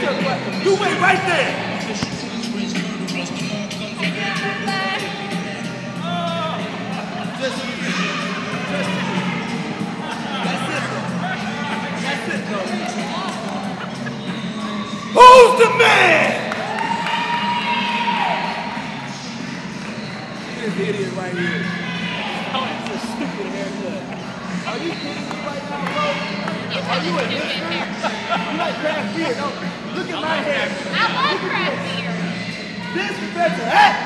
You wait right there. Who's the man? This idiot right here. Oh, it's a stupid haircut. Are you kidding me right now, bro? Are you a 再起